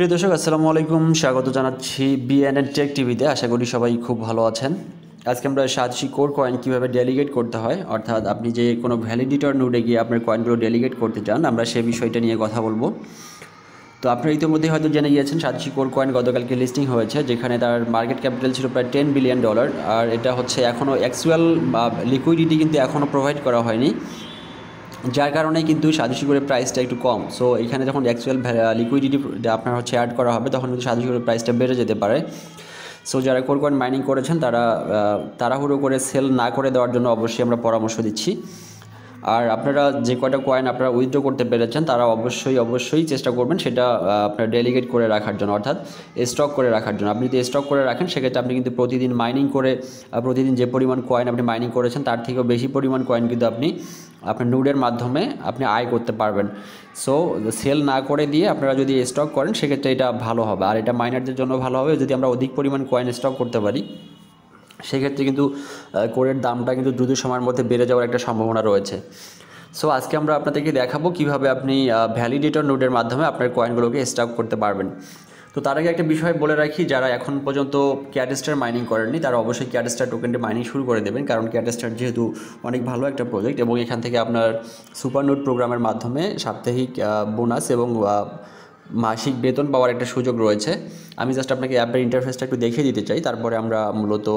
প্রিয় দর্শক, আসসালামু আলাইকুম। স্বাগত জানাচ্ছি বিএনএন টেক টিভিতে আশা করি সবাই খুব ভালো আছেন। আজকে আমরা সাতশি কোর কয়েন কীভাবে ডেলিগেট করতে হয়, অর্থাৎ আপনি যে কোনো ভ্যালিডিটর নোডে গিয়ে আপনার কয়েনগুলো ডেলিগেট করতে চান, আমরা সে বিষয়টা নিয়ে কথা বলব। তো আপনারা ইতিমধ্যেই হয়তো জেনে গিয়েছেন সাতশি কোর কয়েন গতকালকে লিস্টিং হয়েছে, যেখানে তার মার্কেট ক্যাপিটাল ছিল প্রায় টেন বিলিয়ন ডলার আর এটা হচ্ছে এখনও অ্যাকচুয়াল লিকুইডিটি কিন্তু এখনও প্রোভাইড করা হয়নি। যার কারণে কিন্তু সাদুশি করে প্রাইসটা একটু কম। সো এখানে যখন অ্যাকচুয়াল লিকুইডিটি আপনার হচ্ছে অ্যাড করা হবে, তখন কিন্তু সাদুশি করে প্রাইসটা বেড়ে যেতে পারে। সো যারা কোর কয়েন মাইনিং করেছেন, তারা তাড়াহুড়ো করে সেল না করে দেওয়ার জন্য অবশ্যই আমরা পরামর্শ দিচ্ছি। আর আপনারা যে কয়টা কয়েন আপনারা উইথড্র করতে পেরেছেন, তারা অবশ্যই অবশ্যই চেষ্টা করবেন সেটা আপনার ডেলিগেট করে রাখার জন্য, অর্থাৎ স্টক করে রাখার জন্য। আপনি যদি স্টক করে রাখেন, সেক্ষেত্রে আপনি কিন্তু প্রতিদিন মাইনিং করে প্রতিদিন যে পরিমাণ কয়েন আপনি মাইনিং করেছেন, তার থেকেও বেশি পরিমাণ কয়েন কিন্তু আপনি আপনার নুডের মাধ্যমে আপনি আয় করতে পারবেন। সো সেল না করে দিয়ে আপনারা যদি স্টক করেন, সেক্ষেত্রে এটা ভালো হবে। আর এটা মাইনারদের জন্য ভালো হবে। যদি আমরা অধিক পরিমাণ কয়েন স্টক করতে পারি, সেক্ষেত্রে কিন্তু কোরের দামটা কিন্তু দ্রুত সময়ের মধ্যে বেড়ে যাওয়ার একটা সম্ভাবনা রয়েছে। সো আজকে আমরা আপনাদেরকে দেখাবো কীভাবে আপনি ভ্যালিডেটর নোডের মাধ্যমে আপনার কয়েনগুলোকে স্টক করতে পারবেন। তো তার আগে একটা বিষয় বলে রাখি, যারা এখন পর্যন্ত ক্যাটেস্টার মাইনিং করেননি, তারা অবশ্যই ক্যাটেস্টার টোকেনটি মাইনিং শুরু করে দেবেন, কারণ ক্যাটেস্টার যেহেতু অনেক ভালো একটা প্রজেক্ট এবং এখান থেকে আপনার সুপার নোট প্রোগ্রামের মাধ্যমে সাপ্তাহিক বোনাস এবং মাসিক বেতন পাওয়ার একটা সুযোগ রয়েছে। আমি জাস্ট আপনাকে অ্যাপের ইন্টারফেসটা একটু দেখিয়ে দিতে চাই, তারপরে আমরা মূলত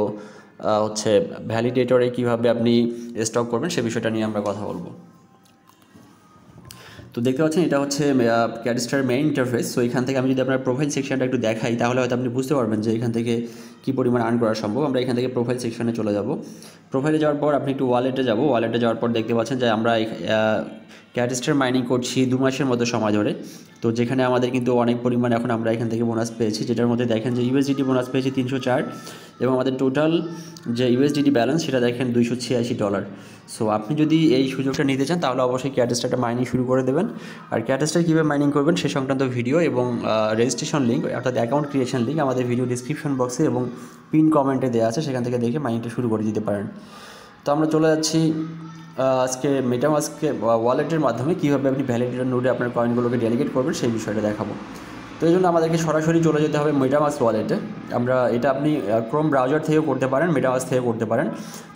হচ্ছে ভ্যালিডেটরে কীভাবে আপনি স্টক করবেন সে বিষয়টা নিয়ে আমরা কথা বলব। তো দেখতে পাচ্ছেন, এটা হচ্ছে ক্যাডিস্টার মেইন ইন্টারফেস সো এখান থেকে আমি যদি আপনার প্রোফাইল সেকশনটা একটু দেখাই, তাহলে হয়তো আপনি বুঝতে পারবেন যে এখান থেকে কী পরিমাণ আর্ন করা সম্ভব। আমরা এখান থেকে প্রোফাইল সেকশনে চলে যাব। প্রোফাইলে যাওয়ার পর আপনি একটু ওয়ালেটে যাব। ওয়ালেটে যাওয়ার পর দেখতে পাচ্ছেন যে আমরা ক্যাটিস্টার মাইনিং করছি দু মাসের মতো সময় ধরে। তো যেখানে আমাদের কিন্তু অনেক পরিমাণ এখন আমরা এখান থেকে বোনাস পেয়েছি। যেটার মধ্যে দেখেন যে ইউএসডিটি বোনাস পেয়েছি তিনশো চার এবং আমাদের টোটাল যে ইউএসডিটি ব্যালেন্স সেটা দেখেন দুইশো ছিয়াশি ডলার সো আপনি যদি এই সুযোগটা নিতে চান, তাহলে অবশ্যই ক্যাটেস্টারটা মাইনিং শুরু করে দেবেন। আর ক্যাটেস্টার কীভাবে মাইনিং করবেন সে সংক্রান্ত ভিডিও এবং রেজিস্ট্রেশন লিঙ্ক অর্থাৎ অ্যাকাউন্ট ক্রিয়েশন লিঙ্ক আমাদের ভিডিও ডিসক্রিপশন বক্সে এবং পিন কমেন্টে দেওয়া আছে, সেখান থেকে দেখে মাইনিংটা শুরু করে দিতে পারেন। তো আমরা চলে যাচ্ছি আজকে মেটামাস্কে ওয়ালেটের মাধ্যমে কীভাবে আপনি ভ্যালিডেটর নোডে আপনার কয়েনগুলোকে ডেলিগেট করবেন, সেই বিষয়টা দেখাবো। তো এই জন্য আমাদেরকে সরাসরি চলে যেতে হবে মেটামাস ওয়ালেটে আমরা এটা আপনি ক্রোম ব্রাউজার থেকেও করতে পারেন মেটামাস থেকে করতে পারেন।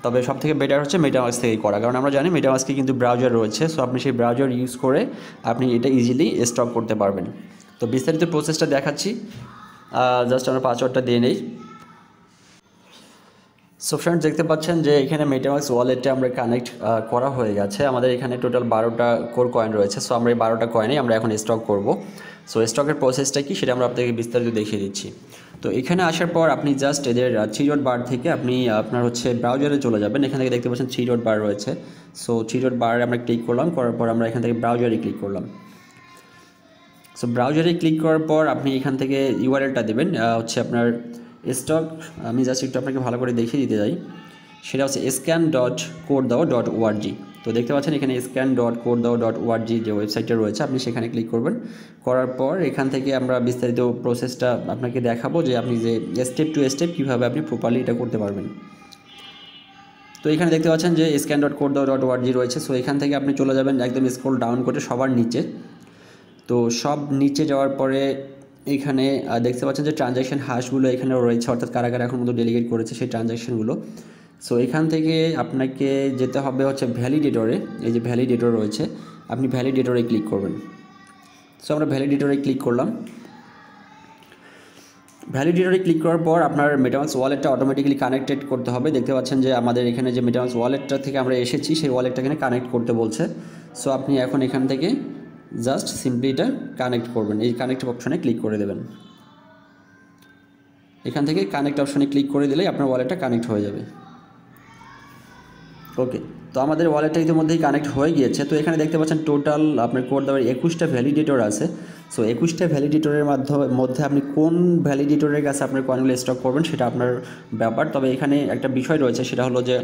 তবে সব থেকে বেটার হচ্ছে মেটামাস থেকেই করা, কারণ আমরা জানি মেটামাসকে কিন্তু ব্রাউজার রয়েছে সো আপনি সেই ব্রাউজার ইউজ করে আপনি এটা ইজিলি স্টক করতে পারবেন। তো বিস্তারিত প্রসেসটা দেখাচ্ছি জাস্ট আমরা পাসওয়ার্ডটা দিয়ে নেই। সো ফ্রেন্ড দেখতে পাচ্ছেন যে এখানে মেটামাক্স ওয়ালেটে আমরা কানেক্ট করা হয়ে গেছে। আমাদের এখানে টোটাল বারোটা কোর কয়েন রয়েছে। সো আমরা এই বারোটা কয়েনেই আমরা এখন স্টক করব। সো স্টকের প্রসেসটা কি সেটা আমরা আপনাকে বিস্তারিত দেখিয়ে দিচ্ছি। তো এখানে আসার পর আপনি জাস্ট এদের থ্রি ডট বার থেকে আপনি আপনার হচ্ছে ব্রাউজারে চলে যাবেন। এখান থেকে দেখতে পাচ্ছেন থ্রি ডট বার রয়েছে। সো থ্রি ডট বারে আমরা ক্লিক করলাম। করার পর আমরা এখান থেকে ব্রাউজারে ক্লিক করলাম। সো ব্রাউজারে ক্লিক করার পর আপনি এখান থেকে ইউআরএলটা দেবেন। হচ্ছে আপনার স্টক আমি জাস্ট একটু আপনাকে ভালো করে দেখিয়ে দিতে যাই সেটা হচ্ছে scan dot code dao dot org তো দেখতে পাচ্ছেন এখানে scan dot code dao dot org যে ওয়েবসাইটটা রয়েছে, আপনি সেখানে ক্লিক করবেন। করার পর এখান থেকে আমরা বিস্তারিত প্রসেসটা আপনাকে দেখাবো যে আপনি যে স্টেপ টু স্টেপ কীভাবে আপনি প্রপারলি এটা করতে পারবেন। তো এখানে দেখতে পাচ্ছেন যে scan dot code dao dot org রয়েছে। সো এখান থেকে আপনি চলে যাবেন, একদম স্ক্রল ডাউন করে সবার নিচে। তো সব নিচে যাওয়ার পরে এখানে দেখতে পাচ্ছেন যে ট্রানজ্যাকশন হাসগুলো এখানে রয়েছে, অর্থাৎ কারা কারা এখন মতো ডেলিগেট করেছে সেই ট্রানজ্যাকশনগুলো সো এখান থেকে আপনাকে যেতে হবে হচ্ছে ভ্যালিডেটরে এই যে ভ্যালিডেটর রয়েছে, আপনি ভ্যালিডেটরে ক্লিক করবেন। সো আমরা ভ্যালিডেটরে ক্লিক করলাম। ভ্যালিডেটরে ক্লিক করার পর আপনার মেটামাক্স ওয়ালেটটা অটোমেটিক্যালি কানেক্টেড করতে হবে। দেখতে পাচ্ছেন যে আমাদের এখানে যে মেটামাক্স ওয়ালেটটা থেকে আমরা এসেছি, সেই ওয়ালেটটা এখানে কানেক্ট করতে বলছে। সো আপনি এখন এখান থেকে জাস্ট সিম্পলি এটা কানেক্ট করবেন। এই কানেক্ট অপশনে ক্লিক করে দেবেন। এখান থেকে কানেক্ট অপশনে ক্লিক করে দিলেই আপনার ওয়ালেটটা কানেক্ট হয়ে যাবে। ওকে তো আমাদের ওয়ালেটটা ইতিমধ্যেই কানেক্ট হয়ে গিয়েছে। তো এখানে দেখতে পাচ্ছেন টোটাল আপনার কোড দেওয়ার একুশটা ভ্যালিডেটর আছে। সো একুশটা ভ্যালিডেটরের মাধ্যমে, মধ্যে আপনি কোন ভ্যালিডেটরের কাছে আপনার কয়েনগুলো স্টক করবেন সেটা আপনার ব্যাপার। তবে এখানে একটা বিষয় রয়েছে, সেটা হলো যে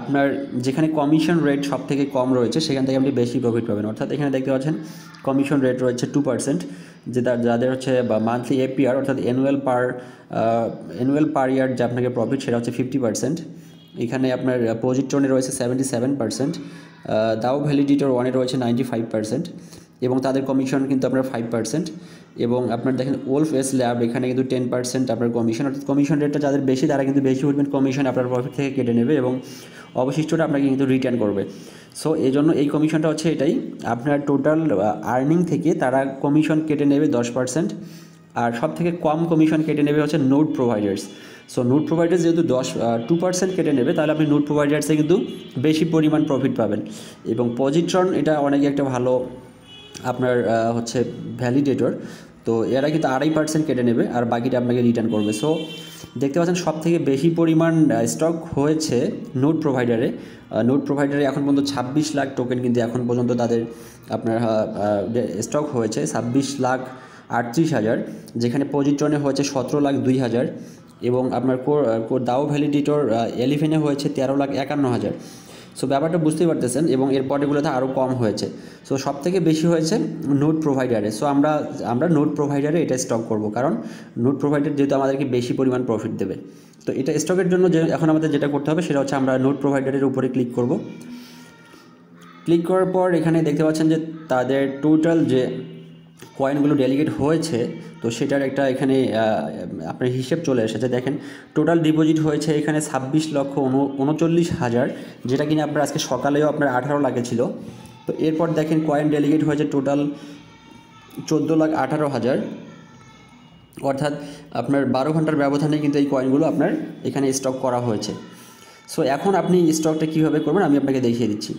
আপনার যেখানে কমিশন রেট সব থেকে কম রয়েছে, সেখান থেকে আপনি বেশি প্রফিট পাবেন। অর্থাৎ এখানে দেখতে পাচ্ছেন কমিশন রেট রয়েছে টু পার্সেন্ট যে যাদের হচ্ছে বা মান্থলি এপিআর অর্থাৎ annual per annual per year যে আপনাকে প্রফিট সেটা হচ্ছে ফিফটি পার্সেন্ট এখানে আপনার পজিট্রনে রয়েছে সেভেন্টি সেভেন পার্সেন্ট দাও ভ্যালিডিটর ওয়ানে রয়েছে নাইনটি ফাইভ পার্সেন্ট এবং তাদের কমিশন কিন্তু আপনার ফাইভ পার্সেন্ট এবং আপনার দেখেন ওলফ এস ল্যাব, এখানে কিন্তু টেন পার্সেন্ট আপনার কমিশন অর্থাৎ কমিশন রেটটা যাদের বেশি, তারা কিন্তু বেশি পরিমাণ কমিশন আপনার প্রফিট থেকে কেটে নেবে এবং অবশিষ্টটা আপনাকে কিন্তু রিটার্ন করবে। সো এই জন্য এই কমিশনটা হচ্ছে এটাই। আপনার টোটাল আর্নিং থেকে তারা কমিশন কেটে নেবে দশ পার্সেন্ট আর সব থেকে কম কমিশন কেটে নেবে হচ্ছে note providers so note providers যেহেতু দশ টু পার্সেন্ট কেটে নেবে, তাহলে আপনি নোট প্রোভাইডার্সে কিন্তু বেশি পরিমাণ প্রফিট পাবেন। এবং পজিট্রন এটা অনেক একটা ভালো আপনার হচ্ছে ভ্যালিডেটর তো এরা কিন্তু আড়াই পার্সেন্ট কেটে নেবে আর বাকিটা আপনাকে রিটার্ন করবে। সো দেখতে পাচ্ছেন সব থেকে বেশি পরিমাণ স্টক হয়েছে নোট প্রোভাইডারে নোট প্রোভাইডারে এখন পর্যন্ত ছাব্বিশ লাখ টোকেন কিন্তু এখন পর্যন্ত তাদের আপনার স্টক হয়েছে ছাব্বিশ লাখ আটত্রিশ হাজার, যেখানে পজিট্রনে হয়েছে সতেরো লাখ দুই হাজার এবং আপনার দাও ভ্যালিডিটর এলিভেনে হয়েছে তেরো লাখ একান্ন হাজার। সো ব্যাপারটা বুঝতেই পারতেছেন এবং এর পরেগুলোতে আরও কম হয়েছে। সো সব থেকে বেশি হয়েছে নোট প্রোভাইডারে সো আমরা আমরা নোট প্রোভাইডারে এটা স্টক করব কারণ নোট প্রোভাইডার যেহেতু আমাদেরকে বেশি পরিমাণ প্রফিট দেবে। তো এটা স্টকের জন্য যে, এখন আমাদের যেটা করতে হবে সেটা হচ্ছে আমরা নোট প্রোভাইডারের উপরে ক্লিক করব। ক্লিক করার পর এখানে দেখতে পাচ্ছেন যে তাদের টোটাল যে কয়েনগুলো ডেলিগেট হয়েছে, তো সেটার একটা এখানে আপনার হিসেব চলে এসেছে। দেখেন টোটাল ডিপোজিট হয়েছে এখানে ছাব্বিশ লক্ষ উনচল্লিশ হাজার, যেটা কিনা আপনার আজকে সকালেও আপনার আঠারো লাখে ছিল তো এরপর দেখেন কয়েন ডেলিগেট হয়েছে টোটাল চোদ্দ লাখ আঠারো হাজার। অর্থাৎ আপনার বারো ঘণ্টার ব্যবধানে কিন্তু এই কয়েনগুলো আপনার এখানে স্টক করা হয়েছে। সো এখন আপনি স্টকটা কীভাবে করবেন, আমি আপনাকে দেখিয়ে দিচ্ছি।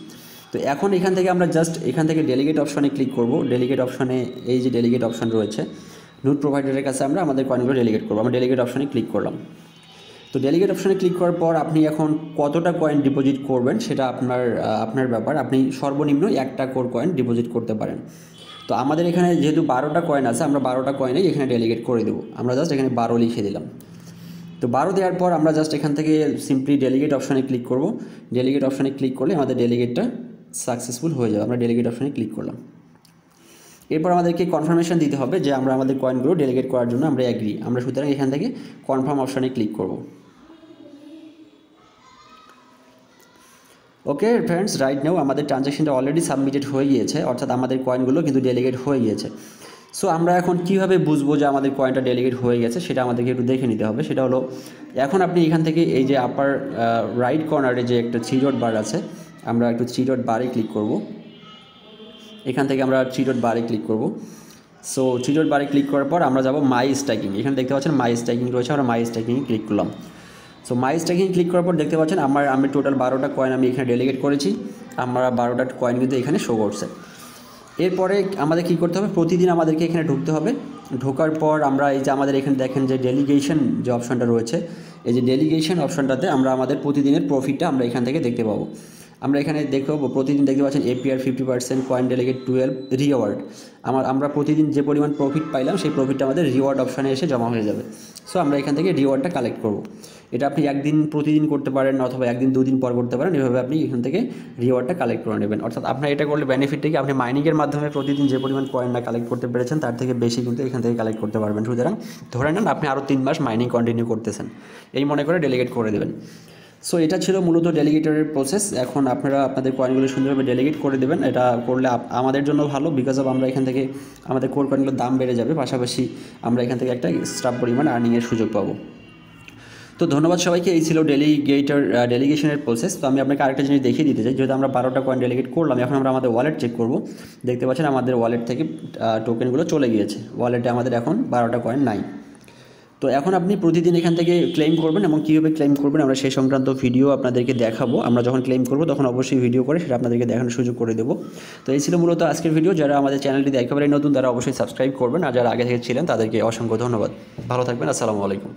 তো এখন এখান থেকে আমরা জাস্ট এখান থেকে ডেলিগেট অপশনে ক্লিক করব। ডেলিগেট অপশনে এই যে ডেলিগেট অপশন রয়েছে নোট প্রোভাইডারের কাছে আমরা আমাদের কয়েনগুলো ডেলিগেট করব। আমরা ডেলিগেট অপশনে ক্লিক করলাম। তো ডেলিগেট অপশনে ক্লিক করার পর আপনি এখন কতটা কয়েন ডিপোজিট করবেন সেটা আপনার আপনার ব্যাপার। আপনি সর্বনিম্ন একটা কোর কয়েন ডিপোজিট করতে পারেন। তো আমাদের এখানে যেহেতু বারোটা কয়েন আছে, আমরা বারোটা কয়েনেই এখানে ডেলিগেট করে দেবো। আমরা জাস্ট এখানে বারো লিখে দিলাম। তো বারো দেওয়ার পর আমরা জাস্ট এখান থেকে সিম্পলি ডেলিগেট অপশনে ক্লিক করব। ডেলিগেট অপশনে ক্লিক করলে আমাদের ডেলিগেটটা সাকসেসফুল হয়ে যাবে। আমরা ডেলিগেট অপশানে ক্লিক করলাম। এরপর আমাদেরকে কনফার্মেশন দিতে হবে যে আমরা আমাদের কয়েনগুলো ডেলিগেট করার জন্য আমরা অ্যাগ্রি আমরা সুতরাং এখান থেকে কনফার্ম অপশানে ক্লিক করব। ওকে ফ্রেন্ডস রাইট নাও আমাদের ট্রানজ্যাকশনটা অলরেডি সাবমিটেড হয়ে গিয়েছে, অর্থাৎ আমাদের কয়েনগুলো কিন্তু ডেলিগেট হয়ে গিয়েছে। সো আমরা এখন কীভাবে বুঝব যে আমাদের কয়েনটা ডেলিগেট হয়ে গেছে সেটা আমাদেরকে একটু দেখে নিতে হবে। সেটা হলো, এখন আপনি এখান থেকে এই যে আপার রাইট কর্নারে যে একটা থ্রি বার আছে আমরা একটু থ্রি ডট বারে ক্লিক করব। এখান থেকে আমরা থ্রি ডট বারে ক্লিক করব। সো থ্রি ডট বারে ক্লিক করার পর আমরা যাব মাই স্ট্রাইকিং এখানে দেখতে পাচ্ছেন মাই স্ট্রাইকিং রয়েছে, আমরা মাই স্ট্রাইকিংয়ে ক্লিক করলাম। সো মাই স্ট্রাইকিং ক্লিক করার পর দেখতে পাচ্ছেন আমার, আমি টোটাল বারোটা কয়েন আমি এখানে ডেলিগেট করেছি। আমরা বারোটা কয়েন কিন্তু এখানে শো করছে। এরপরে আমাদের কী করতে হবে? প্রতিদিন আমাদেরকে এখানে ঢুকতে হবে। ঢোকার পর আমরা এই যে আমাদের এখানে দেখেন যে ডেলিগেশন যে অপশনটা রয়েছে, এই যে ডেলিগেশন অপশনটাতে আমরা আমাদের প্রতিদিনের প্রফিটটা আমরা এখান থেকে দেখতে পাবো। আমরা এখানে দেখতে পাবো প্রতিদিন দেখতে পাচ্ছেন APR fifty percent coin delegate twelve reward আমার, আমরা প্রতিদিন যে পরিমাণ প্রফিট পাইলাম, সেই প্রফিটটা আমাদের রিওয়ার্ড অপশানে এসে জমা হয়ে যাবে। সো আমরা এখান থেকে রিওয়ার্ডটা কালেক্ট করব। এটা আপনি একদিন প্রতিদিন করতে পারেন অথবা একদিন দুদিন পর করতে পারেন, এভাবে আপনি এখান থেকে রিওয়ার্ডটা কালেক্ট করে নেবেন। অর্থাৎ আপনার এটা করলে বেনিফিট কি? আপনি মাইনিংয়ের মাধ্যমে প্রতিদিন যে পরিমাণ কয়েনটা কালেক্ট করতে পেরেছেন, তার থেকে বেশি কিন্তু এখান থেকে কালেক্ট করতে পারবেন। সুতরাং ধরে নেন আপনি আরও তিন মাস মাইনিং কন্টিনিউ করতেছেন। এই মনে করে ডেলিগেট করে দেবেন। সো এটা ছিল মূলত ডেলিগেটরের প্রসেস এখন আপনারা আপনাদের কয়েনগুলো সুন্দরভাবে ডেলিগেট করে দেবেন। এটা করলে আমাদের জন্য ভালো বিকজ অফ আমরা এখান থেকে আমাদের কোর কয়েনগুলোর দাম বেড়ে যাবে। পাশাপাশি আমরা এখান থেকে একটা এক্সট্রা পরিমাণ আর্নিংয়ের সুযোগ পাবো। তো ধন্যবাদ সবাইকে। এই ছিল ডেলিগেটর ডেলিগেশনের প্রসেস তো আমি আপনাকে আরেকটা জিনিস দেখিয়ে দিতে চাই। যেহেতু আমরা বারোটা কয়েন ডেলিগেট করলাম, এখন আমরা আমাদের ওয়ালেট চেক করব। দেখতে পাচ্ছেন আমাদের ওয়ালেট থেকে টোকেনগুলো চলে গিয়েছে। ওয়ালেটে আমাদের এখন বারোটা কয়েন নাই। তো এখন আপনি প্রতিদিন এখান থেকে ক্লেম করবেন এবং কীভাবে ক্লেম করবেন, আমরা সেই সংক্রান্ত ভিডিও আপনাদেরকে দেখাবো। আমরা যখন ক্লেম করব, তখন অবশ্যই ভিডিও করে সেটা আপনাদেরকে দেখানোর সুযোগ করে দেবো। তো এই ছিল মূলত আজকের ভিডিও যারা আমাদের চ্যানেলটি একেবারে নতুন, তারা অবশ্যই সাবস্ক্রাইব করবেন। আর যারা আগে থেকে ছিলেন, তাদেরকে অসংখ্য ধন্যবাদ। ভালো থাকবেন। আসসালামু আলাইকুম।